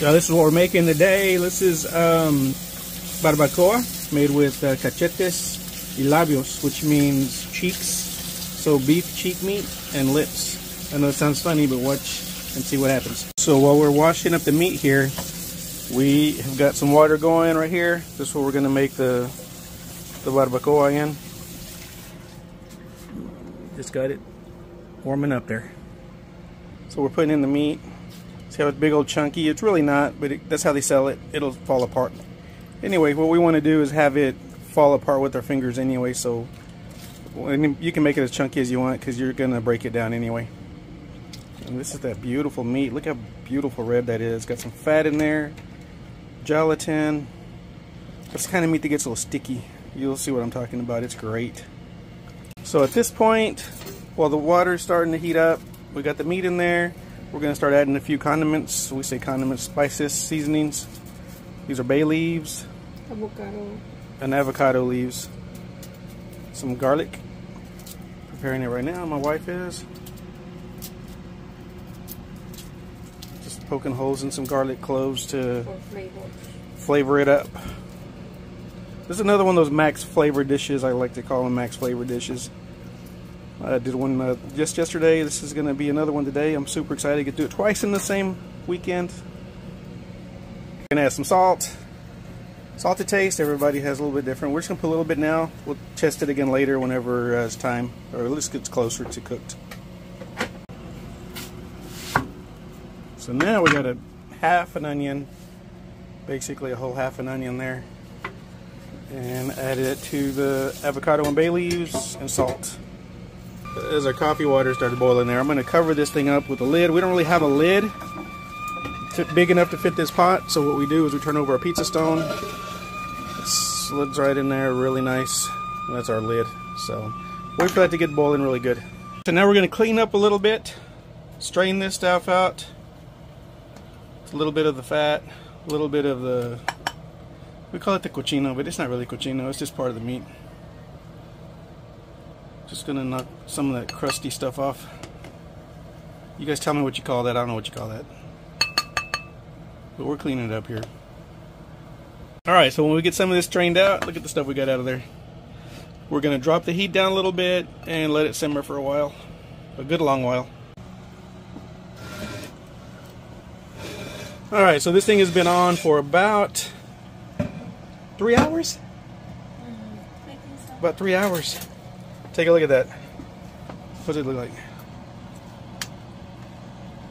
So this is what we're making today. This is um, barbacoa made with uh, cachetes y labios, which means cheeks. So beef cheek meat and lips. I know it sounds funny, but watch and see what happens. So while we're washing up the meat here, we have got some water going right here. This is what we're going to make the the barbacoa in. Just got it warming up there. So we're putting in the meat. How it's big old chunky? It's really not, but it, that's how they sell it. It'll fall apart. Anyway, what we want to do is have it fall apart with our fingers anyway, so you can make it as chunky as you want because you're going to break it down anyway. And this is that beautiful meat. Look how beautiful red that is. Got some fat in there, gelatin. The kind of meat that gets a little sticky. You'll see what I'm talking about. It's great. So at this point, while the water's starting to heat up, we got the meat in there. We're going to start adding a few condiments. We say condiments, spices, seasonings. These are bay leaves. Avocado. And avocado leaves. Some garlic. Preparing it right now, my wife is. Just poking holes in some garlic cloves to flavor. flavor it up. This is another one of those max flavor dishes. I like to call them max flavor dishes. I did one uh, just yesterday. This is going to be another one today. I'm super excited to get to do it twice in the same weekend. Gonna add some salt. Salt to taste. Everybody has a little bit different. We're just gonna put a little bit now. We'll test it again later whenever uh, it's time, or least gets closer to cooked. So now we got a half an onion, basically a whole half an onion there and add it to the avocado and bay leaves and salt. As our coffee water started boiling there, I'm going to cover this thing up with a lid. We don't really have a lid big enough to fit this pot, so what we do is we turn over a pizza stone. It slides right in there, really nice. That's our lid. So wait for that to get boiling really good. So now we're going to clean up a little bit, strain this stuff out. It's a little bit of the fat, a little bit of the we call it the cochino, but it's not really cochino, it's just part of the meat. Just gonna knock some of that crusty stuff off. You guys tell me what you call that, I don't know what you call that. But we're cleaning it up here. Alright, so when we get some of this strained out, look at the stuff we got out of there. We're gonna drop the heat down a little bit and let it simmer for a while. A good long while. Alright, so this thing has been on for about Three hours? Mm-hmm. About three hours. Take a look at that. What does it look like?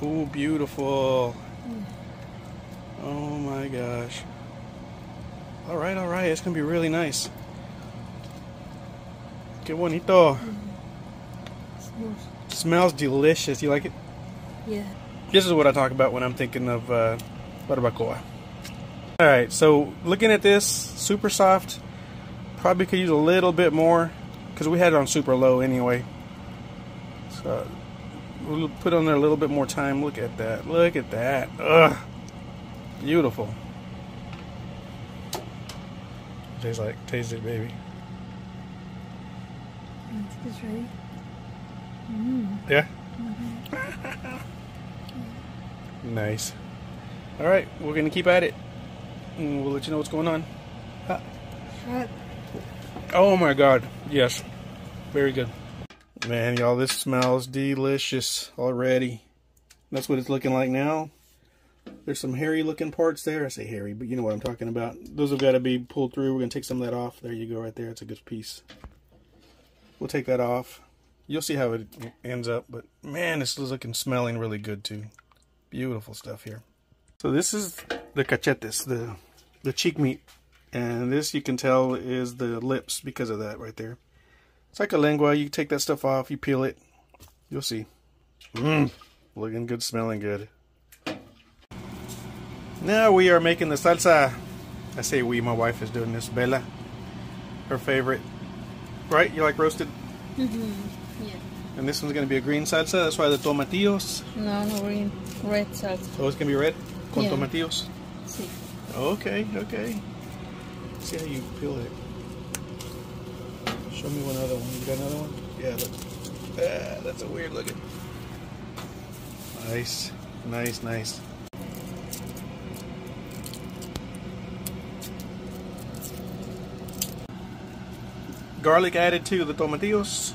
Oh, beautiful. Oh my gosh. All right, all right. It's going to be really nice. Qué bonito. Smells. Smells delicious. You like it? Yeah. This is what I talk about when I'm thinking of uh, barbacoa. Alright, so looking at this, super soft. Probably could use a little bit more because we had it on super low anyway. So we'll put on there a little bit more time. Look at that. Look at that. Ugh. Beautiful. Tastes like, taste it, baby. It's ready. Mm. Yeah? nice. Alright, we're going to keep at it and we'll let you know what's going on. Hot. Oh my god, yes. Very good. Man, y'all, this smells delicious already. That's what it's looking like now. There's some hairy looking parts there. I say hairy, but you know what I'm talking about. Those have got to be pulled through. We're going to take some of that off. There you go right there. It's a good piece. We'll take that off. You'll see how it ends up. But man, this is looking smelling really good too. Beautiful stuff here. So this is the cachetes, the the cheek meat, and this you can tell is the lips because of that right there. It's like a lengua. You take that stuff off, you peel it, you'll see. Mmm, looking good, smelling good. Now we are making the salsa. I say we, my wife is doing this. Bella, her favorite. Right? You like roasted? Mm-hmm. Yeah. And this one's going to be a green salsa. That's why the tomatillos. No, no green. Red salsa. Oh, it's going to be red? Con yeah. tomatillos? Sí. Okay, okay. Let's see how you peel it. Show me one other one. You got another one? Yeah, look. Ah, that's a weird looking. Nice, nice, nice. Garlic added to the tomatillos.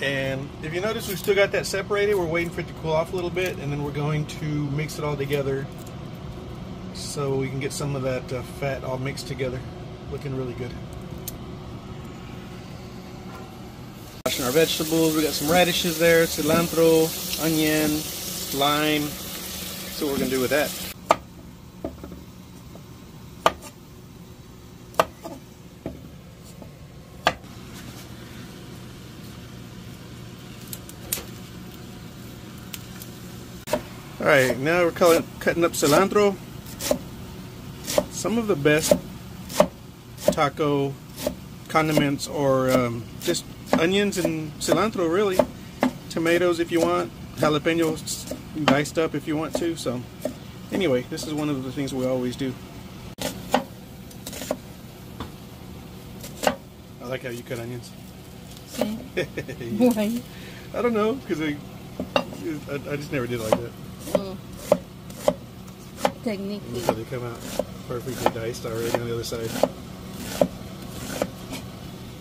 And if you notice, we've still got that separated. We're waiting for it to cool off a little bit, and then we're going to mix it all together so we can get some of that uh, fat all mixed together. Looking really good. Washing our vegetables. We got some radishes there, cilantro, onion, lime. So what we're gonna do with that. All right, now we're cutting up cilantro. Some of the best taco condiments or um, just onions and cilantro really. Tomatoes if you want, jalapenos diced up if you want to. So anyway, this is one of the things we always do. I like how you cut onions. See? Why? I don't know, because I, I, I just never did like that. Mm. Look how they come out perfectly diced already on the other side.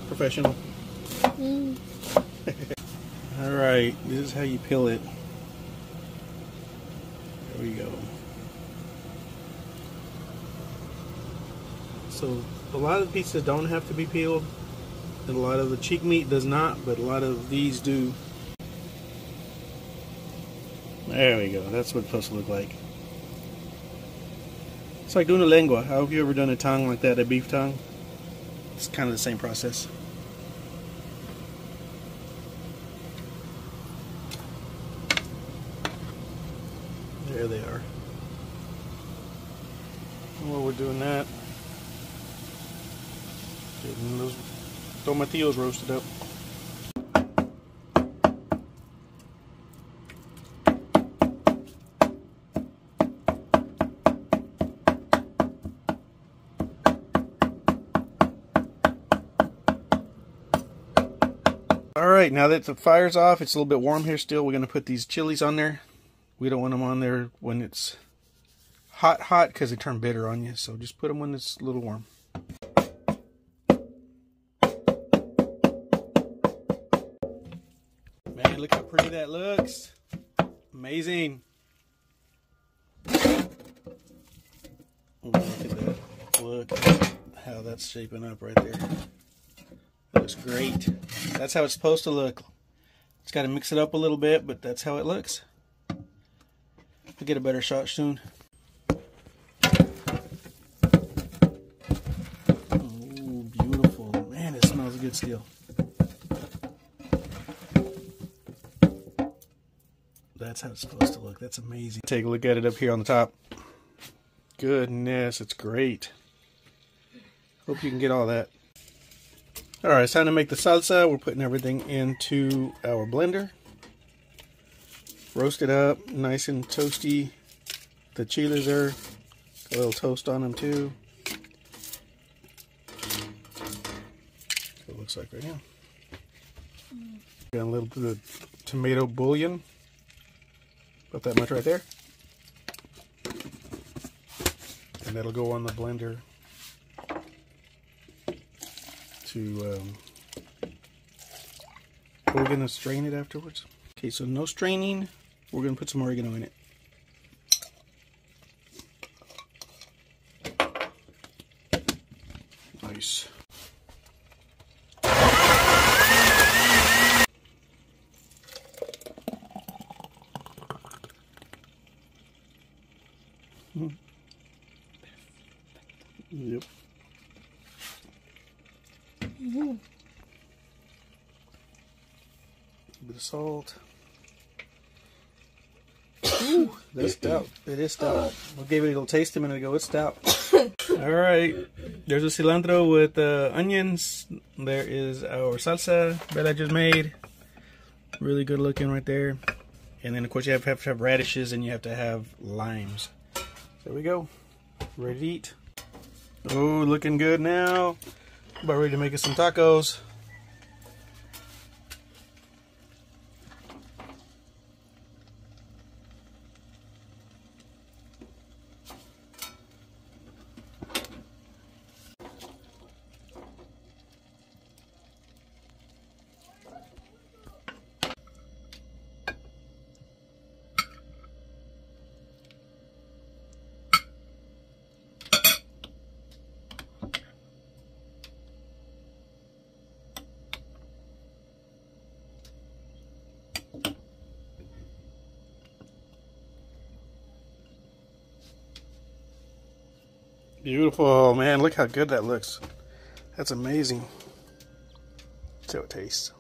Professional. Mm. All right, this is how you peel it. There we go. So a lot of pieces don't have to be peeled, and a lot of the cheek meat does not, but a lot of these do. There we go. That's what it's supposed to look like. It's like doing a lengua. How have you ever done a tongue like that, a beef tongue? It's kind of the same process. There they are. While we're doing that, getting those tomatillos roasted up. All right, now that the fire's off, it's a little bit warm here still. We're going to put these chilies on there. We don't want them on there when it's hot, hot, because they turn bitter on you. So just put them when it's a little warm. Man, look how pretty that looks. Amazing. Oh, look at that. Look how that's shaping up right there. Looks great. That's how it's supposed to look. It's got to mix it up a little bit, but that's how it looks. I'll get a better shot soon. Oh, beautiful. Man, it smells good still. That's how it's supposed to look. That's amazing. Take a look at it up here on the top. Goodness, it's great. Hope you can get all that. Alright, it's time to make the salsa. We're putting everything into our blender. Roast it up, nice and toasty. The chiles are a little toast on them too. it looks like right now. Got a little bit of tomato bouillon. About that much right there. And that'll go on the blender to um, we're gonna strain it afterwards okay so no straining we're gonna put some oregano in it nice hmm. Yep. Ooh. A bit of salt. Ooh, that's stout. It is stout. I gave it a little taste a minute ago. It's stout. All right. There's a cilantro with uh, onions. There is our salsa that I just made. Really good looking right there. And then, of course, you have, have to have radishes and you have to have limes. There we go. Ready to eat. Oh, looking good now. About ready to make us some tacos. Beautiful, man. Look how good that looks. That's amazing. See how it tastes.